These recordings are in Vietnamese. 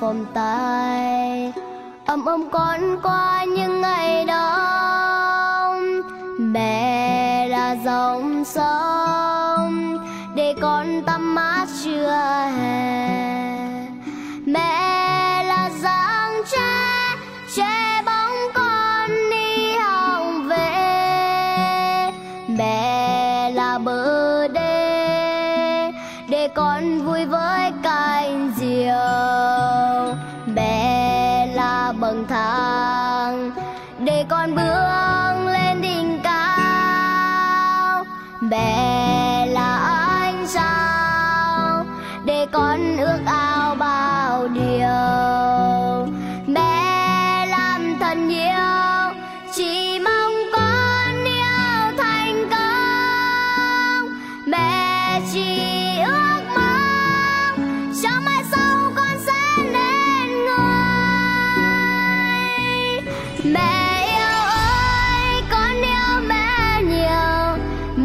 vòng tay, ấm ấm con qua những ngày đó mẹ là dòng sông, để con tắm mát chưa? Là bậc thang. Để con bước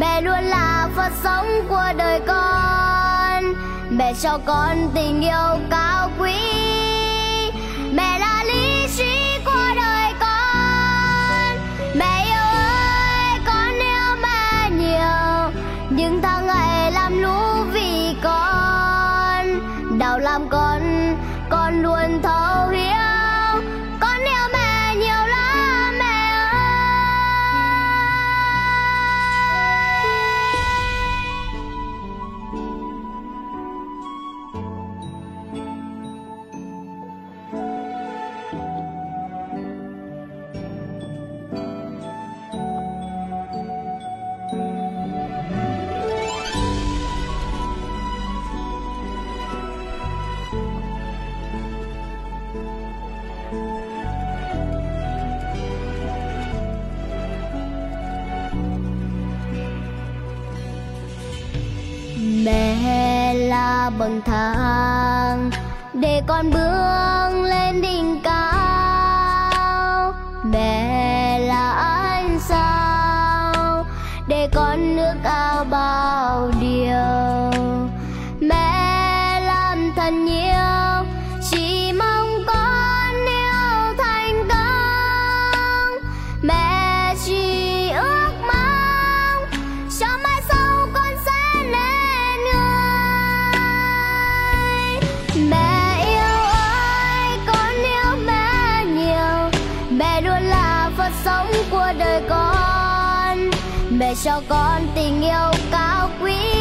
mẹ luôn là phật sống của đời con. Mẹ cho con tình yêu cao quý. Mẹ là lý trí của đời con. Mẹ yêu ơi, con yêu mẹ nhiều. Những tháng ngày làm lũ vì con. Đau làm con con luôn thấu bậc thang, để con bước lên đỉnh cao. Mẹ là ánh sao, để con nước ao bao sống của đời con. Mẹ cho con tình yêu cao quý.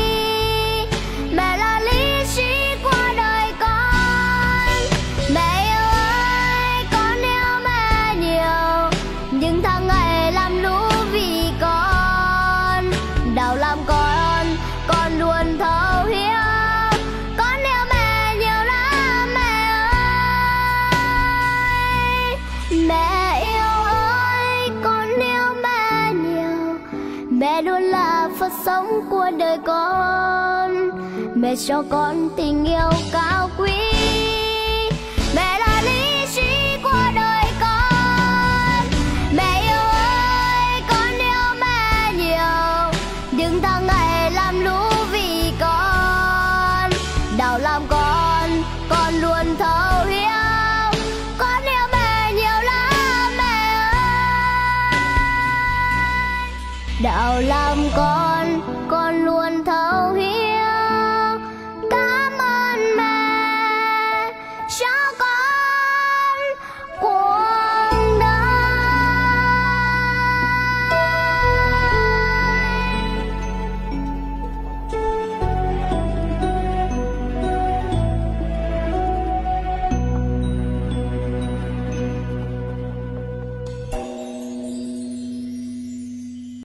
Mẹ luôn là phật sống của đời con. Mẹ cho con tình yêu cao quý.